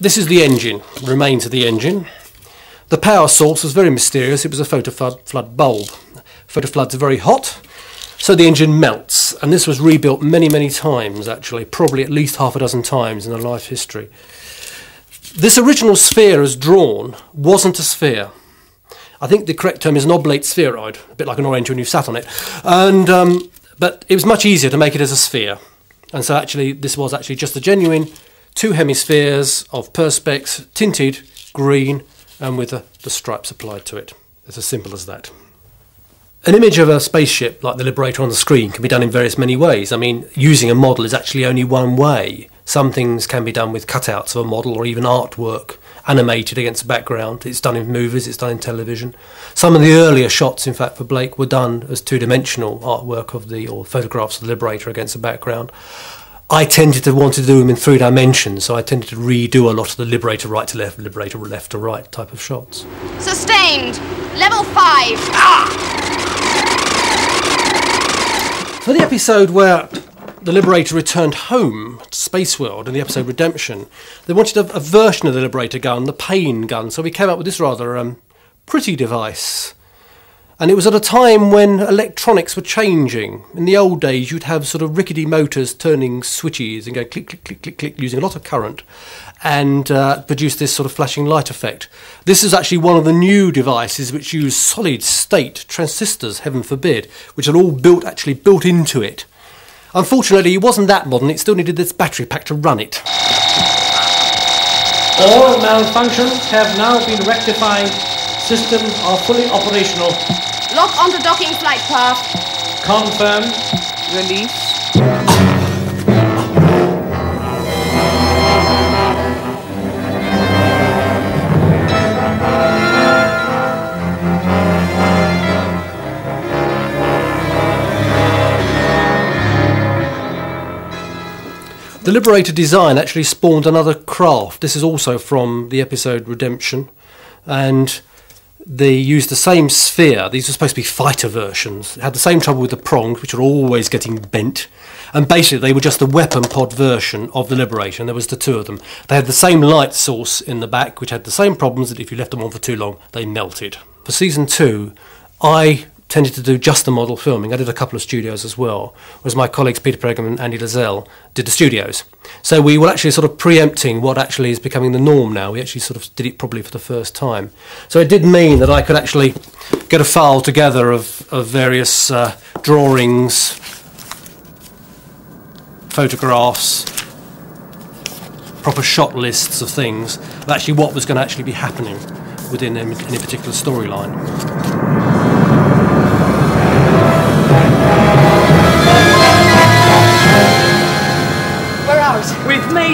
this is the engine, remains of the engine. The power source was very mysterious. It was a photoflood flood bulb. Photofloods are very hot, so the engine melts. And this was rebuilt many, many times, actually, probably at least half a dozen times in the life history. This original sphere as drawn wasn't a sphere. I think the correct term is an oblate spheroid, a bit like an orange when you've sat on it. And, um, but it was much easier to make it as a sphere. And so actually, this was actually just a genuine two hemispheres of perspex, tinted green, and with the, the stripes applied to it. It's as simple as that. An image of a spaceship like the Liberator on the screen can be done in various many ways. I mean, using a model is actually only one way. Some things can be done with cutouts of a model or even artwork animated against a background. It's done in movies, it's done in television. Some of the earlier shots, in fact, for Blake were done as two dimensional artwork of the, or photographs of the Liberator against a background. I tended to want to do them in three dimensions, so I tended to redo a lot of the Liberator right to left, Liberator left to right type of shots. Sustained. Level 5. Ah! For the episode where the Liberator returned home to Space World in the episode Redemption, they wanted a, a version of the Liberator gun, the Pain gun, so we came up with this rather um, pretty device. And it was at a time when electronics were changing. In the old days, you'd have sort of rickety motors turning switches and going click, click, click, click, click, using a lot of current and uh, produce this sort of flashing light effect. This is actually one of the new devices which use solid state transistors, heaven forbid, which are all built actually built into it. Unfortunately, it wasn't that modern, it still needed this battery pack to run it. All malfunctions have now been rectified. Systems are fully operational. Lock onto docking flight path. Confirmed. Release. The Liberator design actually spawned another craft. This is also from the episode Redemption, and they used the same sphere. These were supposed to be fighter versions. They had the same trouble with the prongs, which are always getting bent. And basically, they were just the weapon pod version of the Liberator, and there was the two of them. They had the same light source in the back, which had the same problems that if you left them on for too long, they melted. For season two, I tended to do just the model filming. I did a couple of studios as well, whereas my colleagues Peter Pegrum and Andy Lazell did the studios. So we were actually sort of preempting what actually is becoming the norm now. We actually sort of did it probably for the first time. So it did mean that I could actually get a file together of, of various uh, drawings, photographs, proper shot lists of things, of actually what was going to actually be happening within any particular storyline.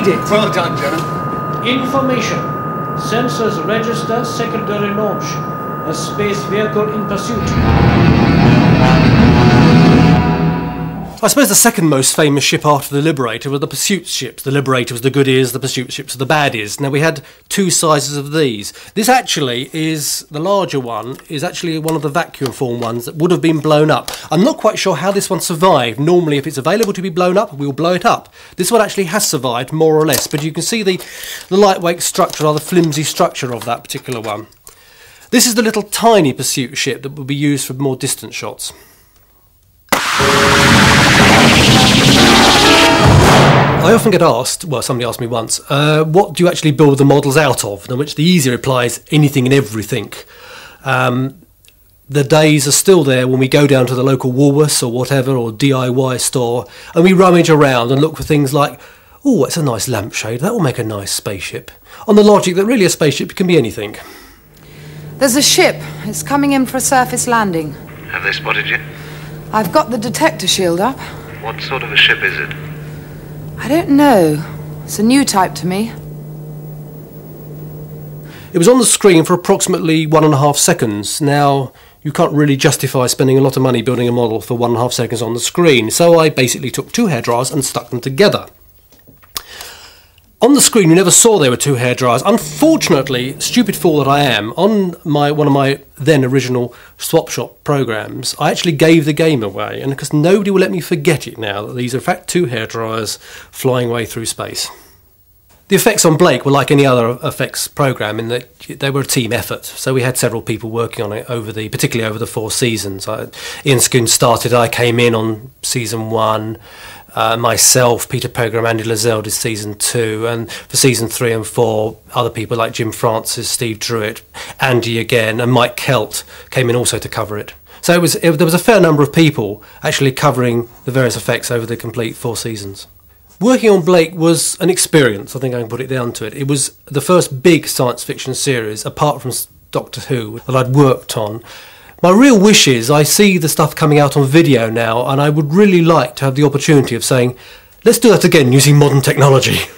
We've it. Well done, gentlemen. Information. Sensors register secondary launch. A space vehicle in pursuit. I suppose the second most famous ship after the Liberator were the pursuit ships. The Liberator was the goodies, the pursuit ships were the baddies. Now we had two sizes of these. This actually is the larger one, is actually one of the vacuum form ones that would have been blown up. I'm not quite sure how this one survived. Normally, if it's available to be blown up, we'll blow it up. This one actually has survived, more or less, but you can see the, the lightweight structure, or the flimsy structure of that particular one. This is the little tiny pursuit ship that will be used for more distant shots. I often get asked, well, somebody asked me once, uh, what do you actually build the models out of? And which the easy reply is anything and everything. Um, the days are still there when we go down to the local Woolworths or whatever, or DIY store, and we rummage around and look for things like, oh, it's a nice lampshade, that will make a nice spaceship. On the logic that really a spaceship can be anything. There's a ship. It's coming in for a surface landing. Have they spotted you? I've got the detector shield up. What sort of a ship is it? I don't know. It's a new type to me. It was on the screen for approximately one and a half seconds. Now, you can't really justify spending a lot of money building a model for one and a half seconds on the screen, so I basically took two hairdryers and stuck them together. On the screen, you never saw there were two hairdryers. Unfortunately, stupid fool that I am, on my one of my then original swap shop programs, I actually gave the game away, and because nobody will let me forget it now that these are in fact two hairdryers flying away through space. The effects on Blake were like any other effects program in that they were a team effort. So we had several people working on it over the, particularly over the four seasons. I, Ian Scoones started. I came in on season one. Uh, myself, Peter Pegrum, Andy Lazell did season two, and for season three and four, other people like Jim Francis, Steve Drewett, Andy again, and Mike Kelt came in also to cover it. So it was it, there was a fair number of people actually covering the various effects over the complete four seasons. Working on Blake was an experience. I think I can put it down to it. It was the first big science fiction series, apart from Doctor Who, that I'd worked on. My real wish is I see the stuff coming out on video now, and I would really like to have the opportunity of saying, let's do that again using modern technology.